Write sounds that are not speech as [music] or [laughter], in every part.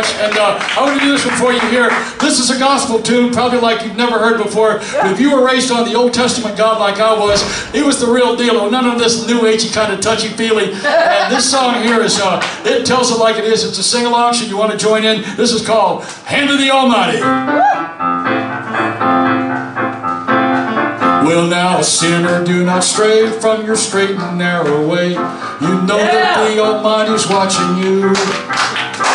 much. And uh, I'm going to do this one for you here. This is a gospel tune, probably like you've never heard before. But if you were raised on the Old Testament God like I was, it was the real deal. None of this new agey kind of touchy-feely. [laughs] And this song here is, uh, it tells it like it is. It's a sing-along, so you want to join in. This is called Hand of the Almighty. Well now, sinner, do not stray from your straight and narrow way. You know yeah. that the Almighty's watching you.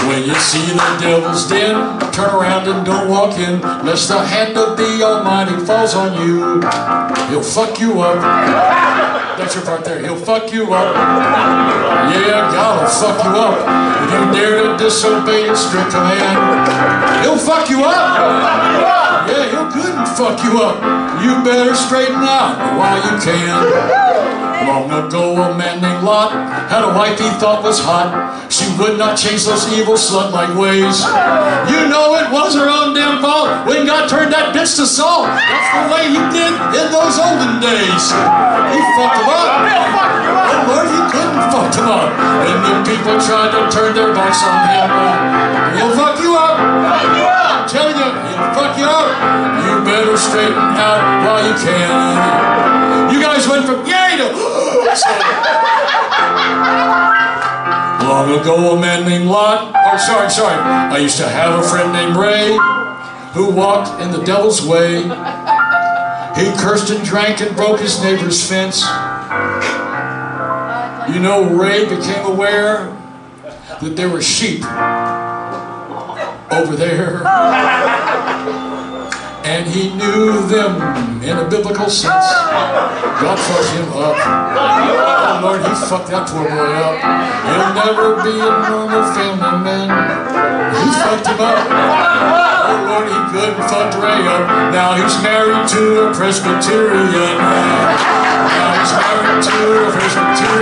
When you see the devil's den, turn around and don't walk in, lest the hand of the Almighty falls on you. He'll fuck you up. That's your part there. He'll fuck you up. Yeah, God will fuck you up. If you dare to disobey his strict command, he'll fuck you up. Yeah, he'll good and fuck you up. You better straighten out while you can. Long ago, a man named Lot had a wife he thought was hot. She would not change those evil slut-like ways. You know it was her own damn fault when God turned that bitch to salt. That's the way he did in those olden days. He fucked him up. Oh Lord, he couldn't fuck him up. And the people tried to turn their backs on him. He'll fuck you up. I'm telling you, he'll fuck you up. You better straighten out while you can. Ago, a man named Lot, or sorry, sorry, I used to have a friend named Ray who walked in the devil's way. He cursed and drank and broke his neighbor's fence. You know, Ray became aware that there were sheep over there and he knew them in a biblical sense. God fucked him up. Fucked that poor boy up. He'll never be a normal family man. He fucked him up. Oh Lord, he couldn't fuck Ray up. Now he's married to a Presbyterian. man. Now he's married to a Presbyterian.